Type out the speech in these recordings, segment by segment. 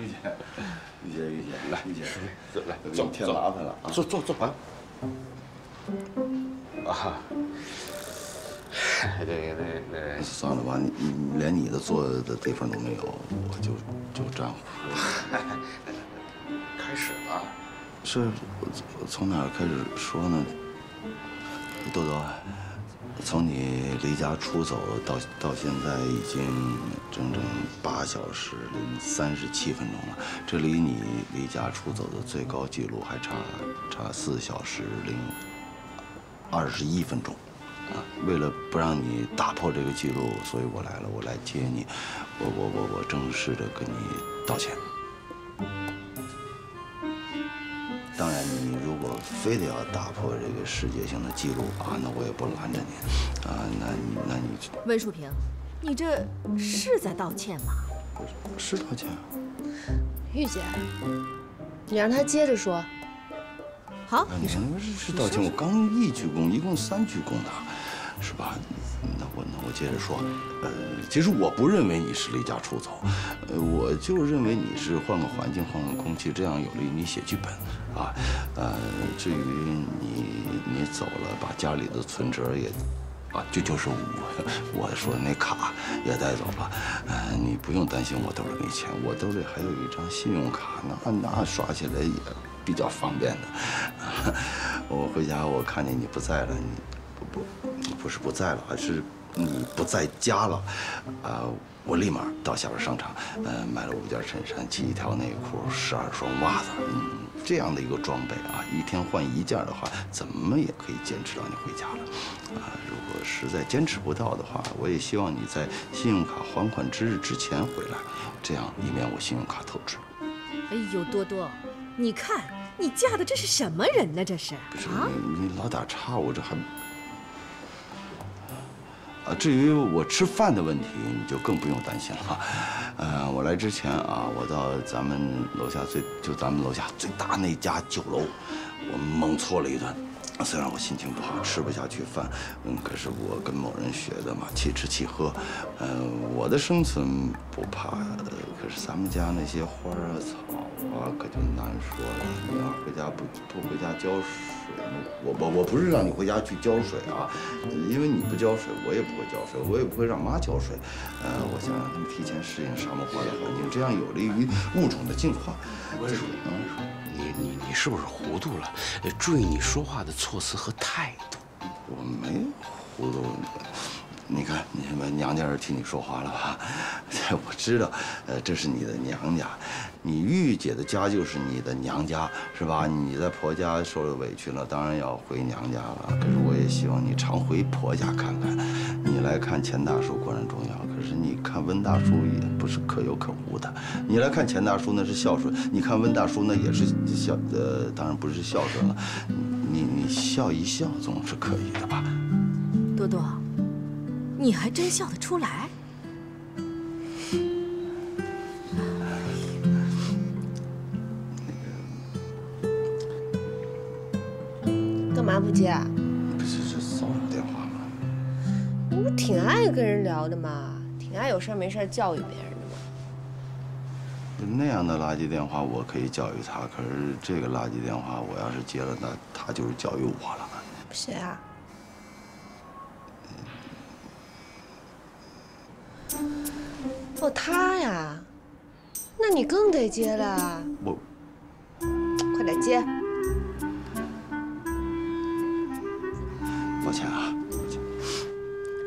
玉姐，玉姐，玉姐，来，玉姐，走来，走，添麻烦了啊！坐坐坐啊！啊，这个那那算了吧，你你连你的坐的地方都没有，我就就站会儿。开始吧。是，我我从哪儿开始说呢？豆豆，从你离家出走到到现在已经整整八小时零三十七分钟了，这离你离家出走的最高纪录还差差四小时零二十一分钟。啊，为了不让你打破这个记录，所以我来了，我来接你，我我我我正式的跟你道歉。当然，你非得要打破这个世界性的记录啊，那我也不拦着你，啊，那你那你温淑萍，你这是在道歉吗？是道歉。玉姐，你让他接着说。好，你说是是道歉，我刚一鞠躬，一共三鞠躬的，是吧？我那我接着说，呃，其实我不认为你是离家出走，呃，我就认为你是换个环境，换个空气，这样有利于你写剧本，啊，呃，至于你你走了，把家里的存折也，啊，就就是我我说的那卡也带走了，呃，你不用担心我兜里没钱，我兜里还有一张信用卡，那那刷起来也比较方便的。我回家我看见你不在了，你不不不不是不在了，而是你不在家了，啊，我立马到下边商场，呃，买了五件衬衫，七条内裤，十二双袜子，嗯，这样的一个装备啊，一天换一件的话，怎么也可以坚持到你回家了，啊，如果实在坚持不到的话，我也希望你在信用卡还款之日之前回来，这样以免我信用卡透支。哎呦，多多，你看你嫁的这是什么人呢？这是不是啊？你你老打岔，我这还至于我吃饭的问题，你就更不用担心了。呃，我来之前啊，我到咱们楼下最就咱们楼下最大那家酒楼，我猛搓了一顿。虽然我心情不好，吃不下去饭，嗯，可是我跟某人学的嘛，气吃气喝，嗯、我的生存不怕，呃可是咱们家那些花啊草啊，可就难说了。你要回家不不回家浇水，我我我不是让你回家去浇水啊，因为你不浇水，我也不会浇水，我也不会让妈浇水。呃，我想让他们提前适应沙漠化的环境，这样有利于物种的进化。温叔，温叔，你你你是不是糊涂了？呃注意你说话的措辞和态度。我没糊涂，你看，你们娘家人替你说话了吧？我知道，呃，这是你的娘家，你玉姐的家就是你的娘家，是吧？你在婆家受了委屈了，当然要回娘家了。可是我也希望你常回婆家看看。你来看钱大叔固然重要，可是你看温大叔也不是可有可无的。你来看钱大叔那是孝顺，你看温大叔那也是孝，呃，当然不是孝顺了。你你笑一笑总是可以的吧？多多，你还真笑得出来？干嘛不接啊？不是这骚扰电话吗？你不挺爱跟人聊的吗？挺爱有事没事教育别人？那样的垃圾电话我可以教育他，可是这个垃圾电话我要是接了，那他就是教育我了。谁啊？哦，他呀，那你更得接了，我快点接。抱歉啊，抱歉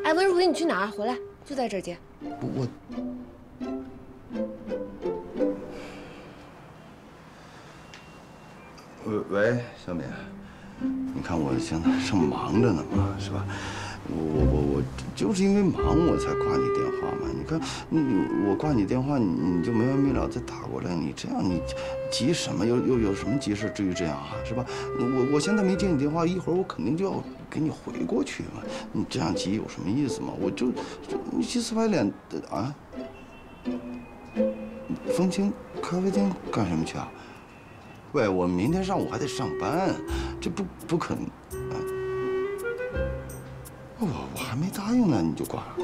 哎，温如萍，你去哪儿？回来，就在这儿接。我喂喂，小敏，你看我现在正忙着呢嘛，是吧？我我我我就是因为忙我才挂你电话嘛。你看你我挂你电话，你就没完没了再打过来，你这样你急什么？又又有什么急事？至于这样啊，是吧？我我现在没接你电话，一会儿我肯定就要给你回过去嘛。你这样急有什么意思嘛？我就就你急死白脸的啊！风清咖啡厅干什么去啊？喂，我明天上午还得上班，这不不可能。我我还没答应呢，你就挂了。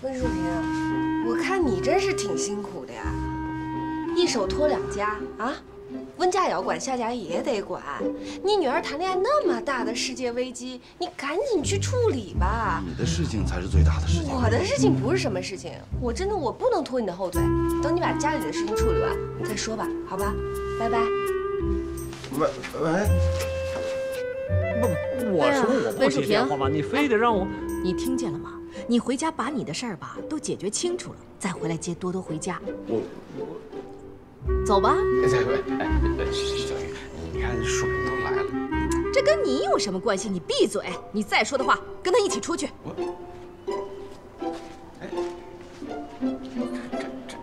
温淑萍，我看你真是挺辛苦的呀，一手托两家啊，温家也要管，下家也得管。你女儿谈恋爱那么大的世界危机，你赶紧去处理吧。你的事情才是最大的事情。我的事情不是什么事情，我真的我不能拖你的后腿。等你把家里的事情处理完，你再说吧，好吧？拜拜。喂喂，不，我说我不接电话吧，你非得让我。你听见了吗？你回家把你的事儿吧都解决清楚了，再回来接多多回家。我我走吧。哎，哎，小雨，你看树林都来了，这跟你有什么关系？你闭嘴！你再说的话，跟他一起出去。我，哎，这这。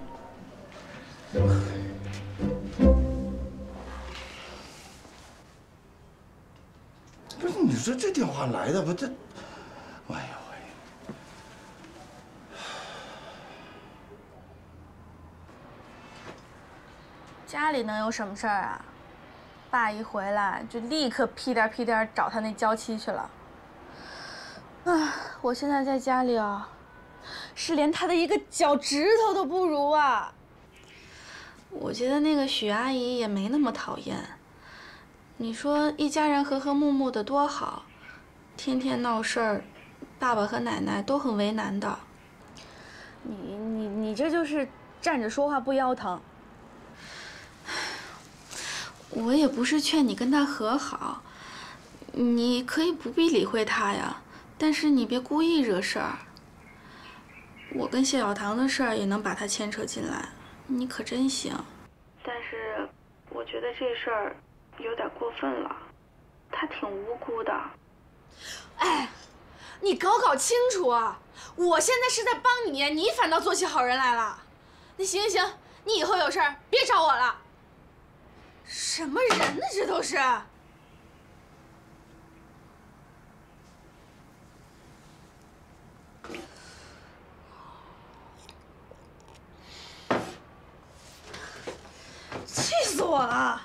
你说这电话来的不这，哎呦喂！家里能有什么事儿啊？爸一回来就立刻屁颠屁颠找他那娇妻去了。啊，我现在在家里啊，是连他的一个脚趾头都不如啊。我觉得那个许阿姨也没那么讨厌。你说一家人和和睦睦的多好，天天闹事儿，爸爸和奶奶都很为难的。你你你这就是站着说话不腰疼。我也不是劝你跟他和好，你可以不必理会他呀，但是你别故意惹事儿。我跟谢小棠的事儿也能把他牵扯进来，你可真行。但是我觉得这事儿。有点过分了，他挺无辜的。哎，你搞搞清楚啊！我现在是在帮你，你反倒做起好人来了。那行行行，你以后有事儿别找我了。什么人呢？这都是。气死我了！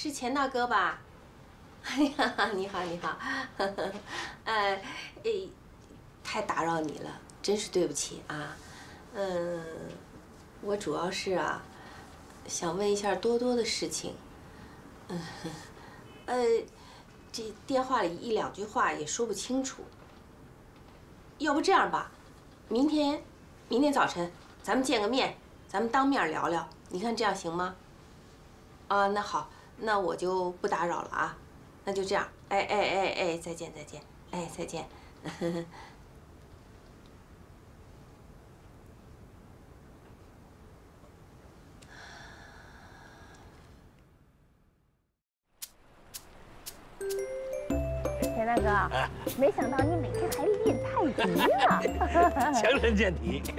是钱大哥吧？哎呀，你好，你好，呃，太打扰你了，真是对不起啊。嗯，我主要是啊，想问一下多多的事情。嗯，呃，这电话里一两句话也说不清楚。要不这样吧，明天，明天早晨咱们见个面，咱们当面聊聊，你看这样行吗？啊，那好，那我就不打扰了啊，那就这样，哎哎哎哎，再见再见，哎再见。田大哥，没想到你每天还练太极呢，强身健体。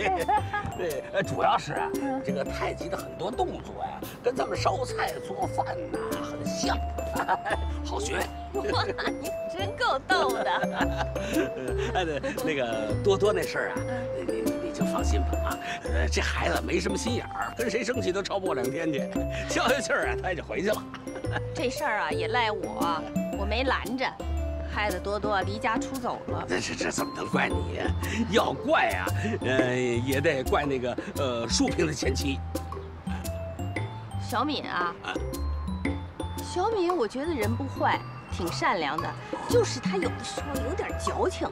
对，呃，主要是啊，这个太极的很多动作呀，跟咱们烧菜做饭呐很像，好学。哇，你真够逗的。哎，对，那个多多那事儿啊，你你你就放心吧啊，呃，这孩子没什么心眼儿，跟谁生气都超不过两天去，消消气儿啊，他也就回去了。这事儿啊也赖我，我没拦着。害得多多离家出走了。这这这怎么能怪你呀？要怪啊，呃，也得怪那个呃淑萍的前妻小敏啊。小敏，我觉得人不坏，挺善良的，就是她有的时候有点矫情。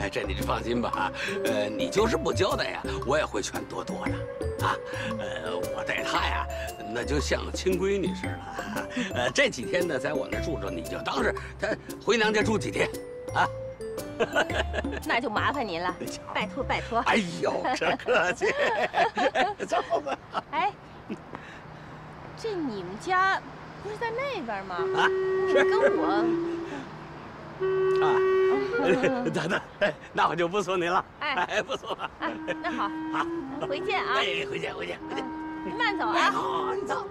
哎，这你就放心吧，呃，你就是不交代呀，我也会劝多多的啊。呃，我带她呀。那就像亲闺女似的，呃，这几天呢，在我那住着，你就当是她回娘家住几天，啊？那就麻烦您了，拜托拜托。哎呦，这客气，走吧。哎，这你们家不是在那边吗？啊，是跟我。啊，等等，那我就不送您了。哎，不送了。那好，好，回见啊。哎，回见，回见，回见。慢走啊！好，你走。